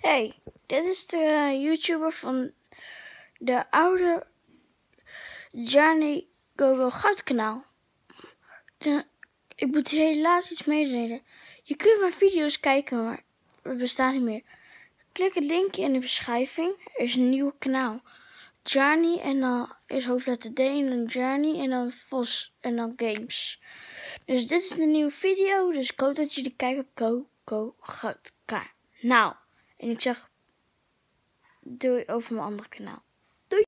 Hey, dit is de YouTuber van de oude Johnny Go Gat kanaal. Ik moet helaas iets mededelen. Je kunt mijn video's kijken, maar het bestaat niet meer. Klik het linkje in de beschrijving. Er is een nieuw kanaal. Johnny en dan is hoofdletter D en dan Johnny en dan Vos en dan Games. Dus dit is de nieuwe video, dus ik hoop dat jullie kijken op Go Go Gat. En ik zeg doei over mijn andere kanaal.